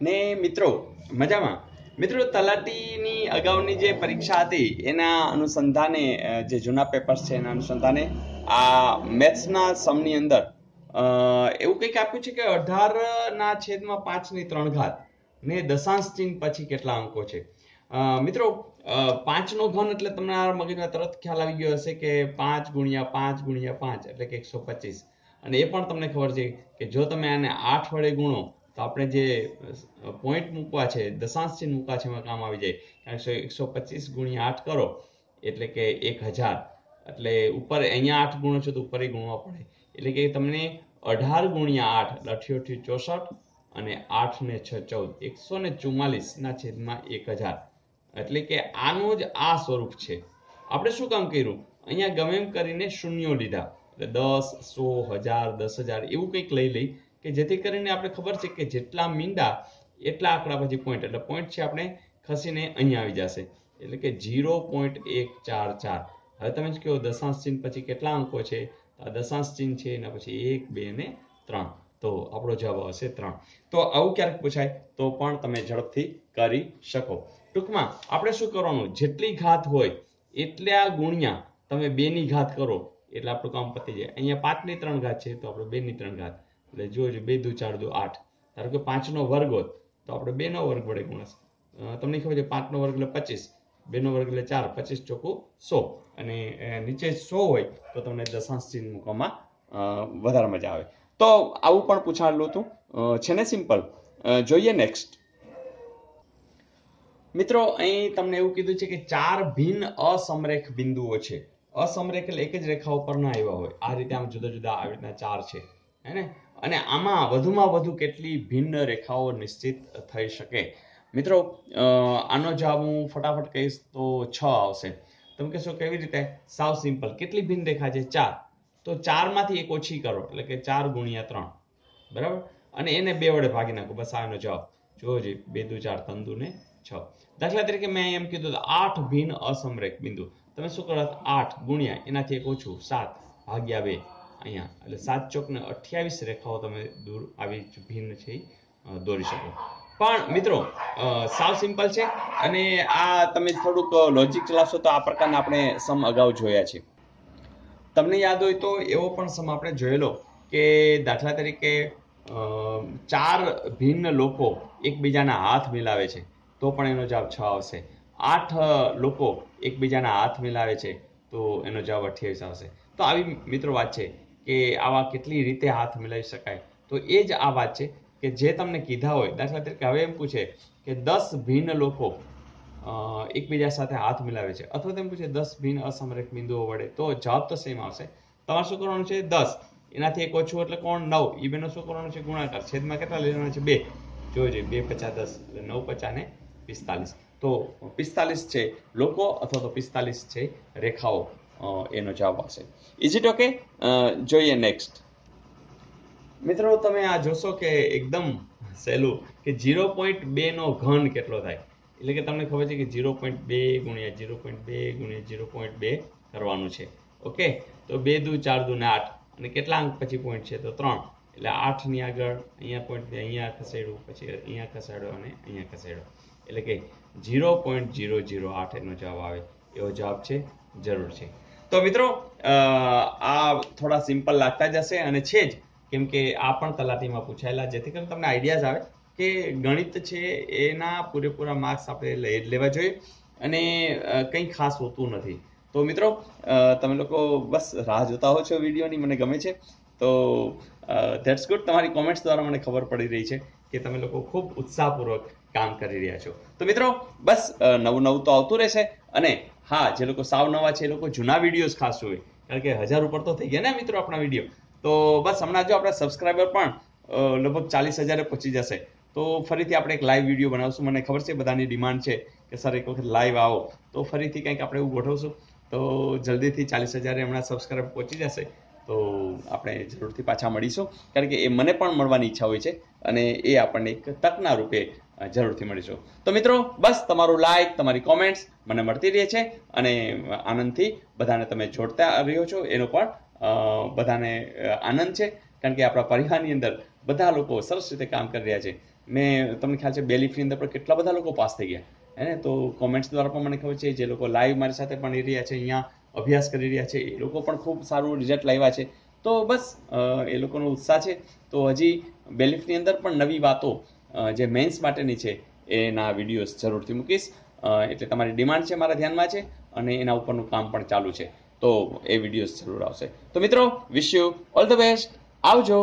ને મિત્રો, મજામાં? મિત્રો, તલાટીની અગાઉની જે પરીક્ષા હતી, એના અનુસંધાને જે જૂના પેપર્સ છે એના અનુસંધાને, આ મેથ્સના સમની અંદર એવું કંઈક આપ્યું છે કે અઢારના છેદમાં પાંચની ત્રણ ઘાત, ને દશાંશ ચિહ્ન પછી કેટલા અંકો છે? મિત્રો પાંચનો ઘન એટલે તમને આ મગજમાં તરત ખ્યાલ આવી ગયો હશે કે પાંચ ગુણ્યા પાંચ ગુણ્યા પાંચ એટલે કે એકસો પચીસ. અને એ પણ તમને ખબર છે કે જો તમે આને આઠ વડે ગુણો આપણે જે પોઈન્ટ મૂકવા છે, દશાંશ ચિહ્ન મૂકવા છે, એમાં કામ આવી જાય. કારણ કે એકસો પચીસ ગુણ્યા આઠ કરો, એટલે કે એક હજાર. એટલે ઉપર અહીંયા આઠ ગુણો છો તો ઉપર ગુણવા પડે. એટલે કે તમને અઢાર ગુણ્યા આઠ અઠ્યોઠી ચોસઠ અને આઠ ને છ ચૌદ, એકસો ને ચુમ્માલીસના છેદમાં એક હજાર. એટલે કે આનું જ આ સ્વરૂપ છે. આપણે શું કામ કર્યું? અહીંયા ગમે એમ કરીને શૂન્યો લીધા. એટલે દસ, સો, હજાર, દસ હજાર, એવું કંઈક લઈ લઈ કે જેથી કરીને આપણે ખબર છે કે જેટલા મીંડા, એટલા આંકડા પછી પોઈન્ટ એટલે પોઈન્ટ છે આપણે ખસીને અહીંયા આવી જશે. એટલે કે ઝીરો પોઈન્ટ એક ચાર ચાર. હવે તમે જ કહો, દશાંશ ચિહ્ન પછી કેટલા અંકો છે? આ દશાંશ ચિહ્ન છે, એના પછી એક, બે ને ત્રણ. તો આપણો જવાબ આવશે ત્રણ. તો આવું ક્યારેક પૂછાય, તો પણ તમે ઝડપથી કરી શકો. ટૂંકમાં આપણે શું કરવાનું? જેટલી ઘાત હોય, એટલા ગુણ્યા તમે બેની ઘાત કરો. એટલે આપણું કામ પતી જાય. અહીંયા પાંચની ત્રણ ઘાત છે, તો આપણે બે ની ત્રણ ઘાત. એટલે જોજો બે દુ ચાર દુ આઠ. ધારો કે પાંચનો વર્ગ હોત, તો આપણે બેનો વર્ગ વડે ગુણસ તમને ખબર છે પાંચનો વર્ગ એટલે પચીસ, બેનો વર્ગ એટલે ચાર, પચીસ ચોખ્ખું સો. અને નીચે સો હોય, તો તમને દશાંશ ચિહ્ન મૂકવામાં વધારે મજા આવે. તો આવું પણ પૂછાયેલું હતું છે. ને સિમ્પલ? જોઈએ નેક્સ્ટ. મિત્રો, અહીં તમને એવું કીધું છે કે ચાર ભિન્ન અસમરેખ બિંદુઓ છે. અસમરેખ એટલે એક જ રેખા ઉપર ના આવ્યા હોય. આ રીતે આમ જુદા જુદા આવી રીતના ચાર છે. હે ને? અને આમાં વધુમાં વધુ કેટલી ભિન્ન રેખાઓ નિશ્ચિત થઈ શકે? મિત્રો આનો જવાબ હું ફટાફટ કહીશ તો છ આવશે. તમે કહેશો કેવી રીતે? સાવ સિમ્પલ. કેટલી ભિન્ન રેખા છે? ચાર. તો ચારમાંથી એક ઓછી કરો, એટલે કે ચાર ગુણ્યા ત્રણ. બરાબર? અને એને બે વડે ભાગી નાખો. બસ આનો જવાબ. જોજો બે દુ ચાર તંદુ ને છ. દાખલા તરીકે મેં એમ કીધું આઠ ભિન્ન અસમરેખ બિંદુ. તમે શું કરો? આઠ ગુણ્યા, એનાથી એક ઓછું સાત. ભાગ્યા બે. અહીંયા, એટલે સાત ચોક ને અઠ્યાવીસ રેખાઓ તમે દૂર આવી ભિન્ન છે દોરી શકો. પણ મિત્રો સાવ સિમ્પલ છે અને આ તમે થોડુંક લોજિક ચલાવશો તો આ પ્રકારના આપણે સમ અગાઉ જોયા છે. તમને યાદ હોય તો એવો પણ સમ આપણે જોયેલો કે દાખલા તરીકે ચાર ભિન્ન લોકો એકબીજાના હાથ મિલાવે છે, તો પણ એનો જવાબ છ આવશે. આઠ લોકો એકબીજાના હાથ મિલાવે છે, તો એનો જવાબ અઠ્યાવીસ આવશે. તો આવી મિત્રો વાત છે. કે આવા કેટલી રીતે હાથ મિલાવી શકાય. તો એ જ આ વાત છે કે જે તમને કીધા હોય દાખલા તરીકે હવે એમ પૂછે કે દસ ભિન્ન લોકો એકબીજા સાથે હાથ મિલાવે છે. અથવા તેમ પૂછે દસ ભિન્ન અસમરેખ બિંદુઓ વડે. તો જવાબ તો સેમ આવશે. તમારે શું કરવાનું છે? દસ. એનાથી એક ઓછું એટલે કોણ? નવ. એ બેનો શું કરવાનું છે? ગુણાકાર. છેદમાં કેટલા લેવાના છે? બે. જોઈએ, બે પચાસ દસ એટલે નવ પચાસ ને પિસ્તાલીસ. તો પિસ્તાલીસ છે લોકો અથવા તો પિસ્તાલીસ છે રેખાઓ. એનો જવાબ આવશે. ઇઝ ઇટ ઓકે જોઈએ નેક્સ્ટ મિત્રો, તમે આ જોશો કે એકદમ સહેલું કે ઝીરો પોઈન્ટ બે નો ઘન કેટલો થાય? એટલે કે તમને ખબર છે કે ઝીરો પોઈન્ટ બે ગુણ્યા ઝીરો પોઈન્ટ બે ગુણ્યા ઝીરો પોઈન્ટ બે કરવાનું છે. ઓકે તો બે દુ ચાર દુ ને આઠ. અને કેટલા અંક પછી પોઈન્ટ છે? તો ત્રણ. એટલે આઠની આગળ અહીંયા પોઈન્ટ અહીંયા ખસેડવું પછી અહીંયા ખસેડો અને અહીંયા ખસેડો. એટલે કે ઝીરો પોઈન્ટ ઝીરો ઝીરો આઠ એનો જવાબ આવે. એવો જવાબ છે, જરૂર છે. તો મિત્રો આ થોડા સિમ્પલ લાગતા જશે અને છે જ, કેમ કે આ પણ તલાટીમાં પૂછાયેલા, જેથી કરીને તમને આઈડિયાઝ આવે કે ગણિત છે એના પૂરેપૂરા માર્ક્સ આપણે લેવા જોઈએ અને કંઈ ખાસ હોતું નથી. તો મિત્રો તમે લોકો બસ રાહ જોતા હો છો વિડીયોની, મને ગમે છે. તો ધેટ્સ ગુડ તમારી કોમેન્ટ્સ દ્વારા મને ખબર પડી રહી છે કે તમે લોકો ખૂબ ઉત્સાહપૂર્વક કામ કરી રહ્યા છો. તો મિત્રો, બસ નવું નવું તો આવતું રહેશે અને હા, જે લોકો સાવ નવા છે એ લોકો જૂના વિડીયોઝ ખાસ જોવે. કારણ કે હજાર ઉપર તો થઈ ગયા ને મિત્રો આપણા વીડિયો. તો બસ હમણાં જો આપણા સબસ્ક્રાઈબર પણ લગભગ ચાલીસ હજારે પહોંચી જશે. તો ફરીથી આપણે એક લાઈવ વીડિયો બનાવશું. મને ખબર છે બધાની ડિમાન્ડ છે કે સર એક વખત લાઈવ આવો. તો ફરીથી કંઈક આપણે એવું ગોઠવશું. તો જલ્દીથી ચાલીસ હજારે હમણાં સબસ્ક્રાઈબર પહોંચી જશે. તો આપણે જરૂરથી પાછા મળીશું. કારણ કે એ મને પણ મળવાની ઈચ્છા હોય છે અને એ આપણને એક તકના રૂપે જરૂરથી મળીશું. તો મિત્રો, બસ તમારું લાઈક તમારી કોમેન્ટ્સ મને મળતી રહે છે અને આનંદથી બધાને તમે જોડતા રહ્યો છો. એનો પણ બધાને આનંદ છે. કારણ કે આપણા પરિવારની અંદર બધા લોકો સરસ રીતે કામ કરી રહ્યા છે. મેં, તમને ખ્યાલ છે બેલીફની અંદર પણ કેટલા બધા લોકો પાસ થઈ ગયા. હે તો કોમેન્ટ્સ દ્વારા પણ મને ખબર છે, જે લોકો લાઈવ મારી સાથે પણ રહ્યા છે, અહીંયા અભ્યાસ કરી રહ્યા છે, એ લોકો પણ ખૂબ સારું રિઝલ્ટ લાવ્યા છે. તો બસ એ લોકોનો ઉત્સાહ છે. તો હજી બેલીફની અંદર પણ નવી વાતો જે મેન્સ માટેની છે, એના વિડીયોઝ જરૂરથી મૂકીશ. એટલે તમારી ડિમાન્ડ છે મારા ધ્યાનમાં છે અને એના ઉપરનું કામ પણ ચાલુ છે. તો એ વિડીયોઝ જરૂર આવશે. તો મિત્રો wish you all the best આવજો.